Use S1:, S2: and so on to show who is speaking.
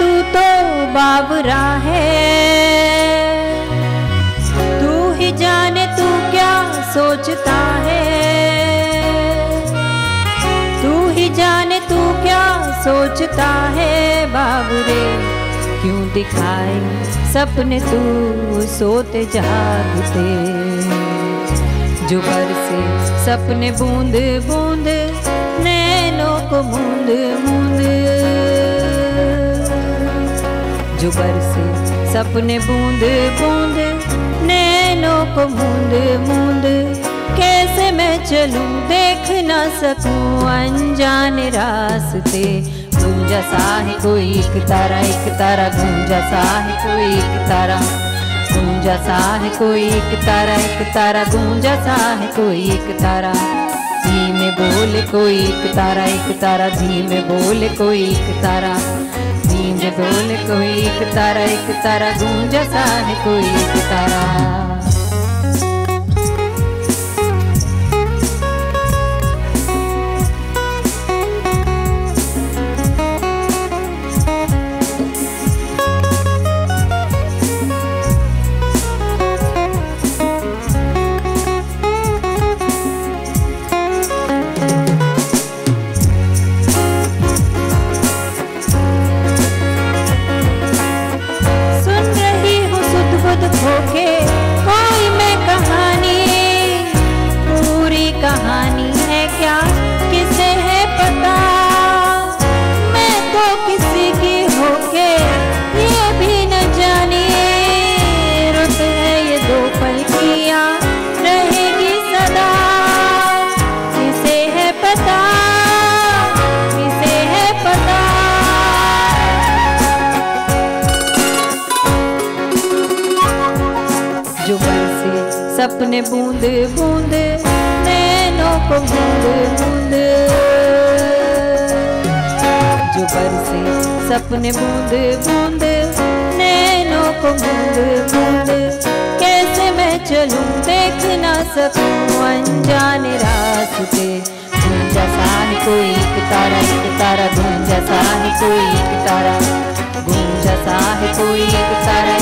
S1: तू तो बाबरा है। तू ही जाने तू क्या सोचता है। तू ही जाने तू क्या सोचता है। बाबुरे क्यों दिखाए सपने तू सोते जागते? जो से सपने बूंद बूंद, नैनों को मूंद जो से। सपने बूंद बूंद, नैनों को मूंद मूंद कैसे मैं चलूँ, देख ना सकूँ, अनजान रास्ते। गूंजा सा है कोई एक तारा एक तारा गूंजा सा है कोई एक तारा। गूंजा सा है कोई एक तारा एक तारा गूंजा सा है कोई एक तारा। धीमे बोले कोई एक तारा एक तारा, धीमे बोले कोई एक तारा। बोले कोई एक तारा एक तारा गूंज सा है कोई एक तारा। सपने बूंद बूंद, नैनों को बूंद बूंद। जो बरसे सपने बूंद बूंद, नैनों को बूंद बूंद। कैसे मैं चलूँ देख ना सकूँ अनजाने रास्ते। गूंजा सा कोई एक तारा एक तारा गूंजा सा है कोई एक तारा